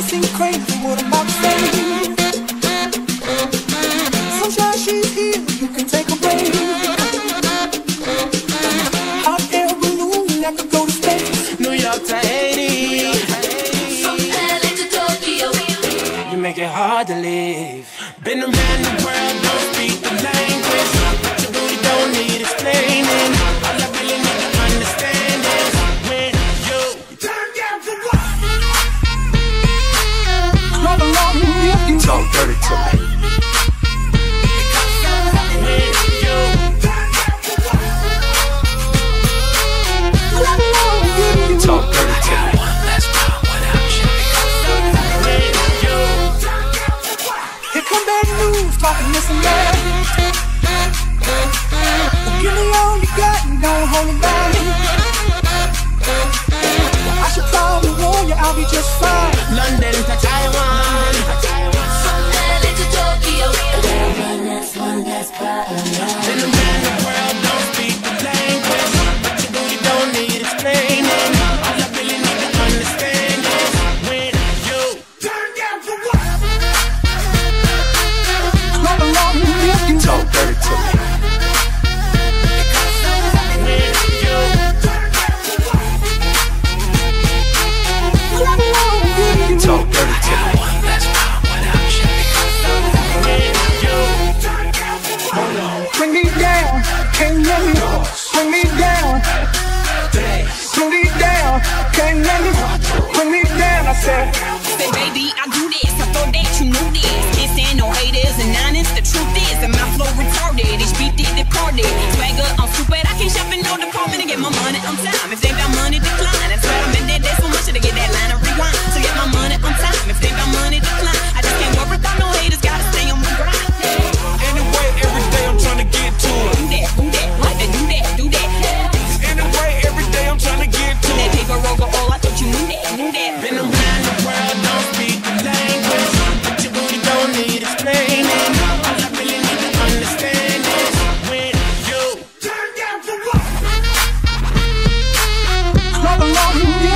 seem crazy, what am I saying? Sunshine, she's here, you can take a break. Hot air balloon, I could go to space. New York to Haiti. From LA to Tokyo. You make it hard to live. Been around the world, don't speak the language. Your you don't need explaining. Yeah.